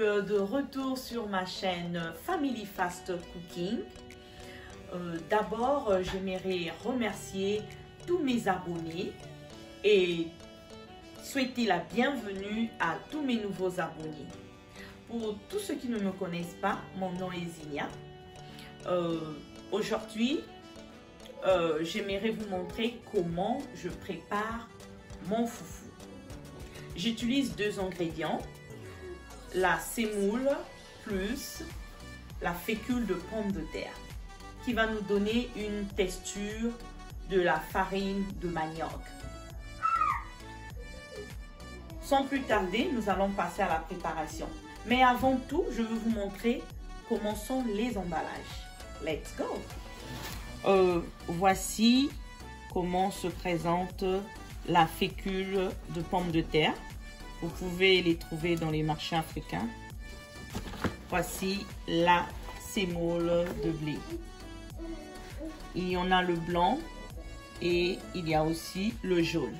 euh, de retour sur ma chaîne Family Fast Cooking. Euh, D'abord, euh, j'aimerais remercier tous mes abonnés et souhaiter la bienvenue à tous mes nouveaux abonnés. Pour tous ceux qui ne me connaissent pas, mon nom est Zinia. Aujourd'hui, j'aimerais vous montrer comment je prépare mon foufou. J'utilise deux ingrédients, la sémoule plus la fécule de pomme de terre qui va nous donner une texture de la farine de manioc. Sans plus tarder, nous allons passer à la préparation. Mais avant tout, je veux vous montrer comment sont les emballages. Let's go! Euh, voici comment se présente la fécule de pommes de terre. Vous pouvez les trouver dans les marchés africains. Voici la sémoule de blé. Il y en a le blanc et il y a aussi le jaune.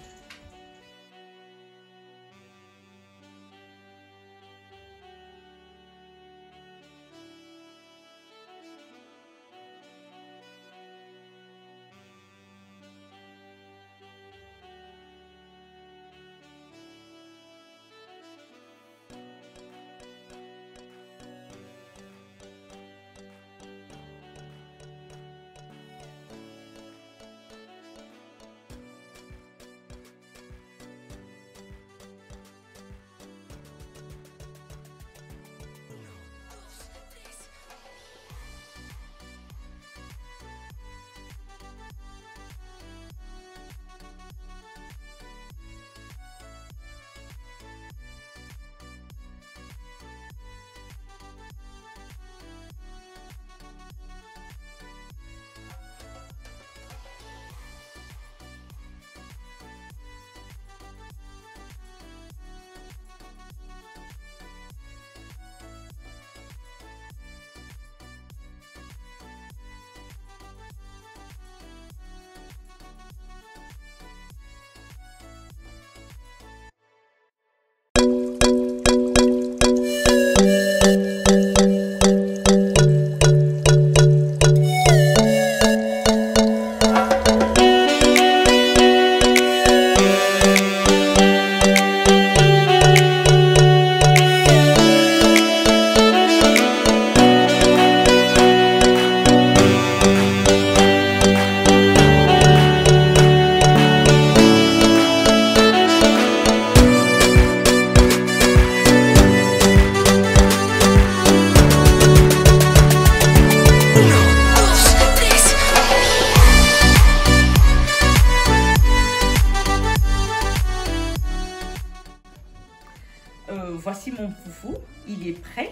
Voici mon foufou, il est prêt.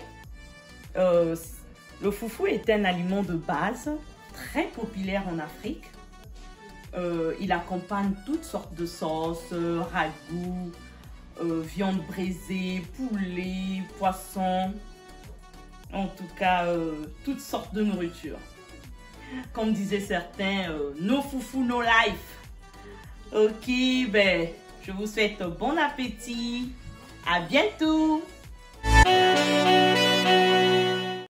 Euh, le foufou est un aliment de base très populaire en Afrique. Euh, il accompagne toutes sortes de sauces, ragoûts, viande braisée, poulet, poisson, en tout cas toutes sortes de nourriture. Comme disaient certains, no foufou, no life. Ok, ben, je vous souhaite bon appétit. À bientôt!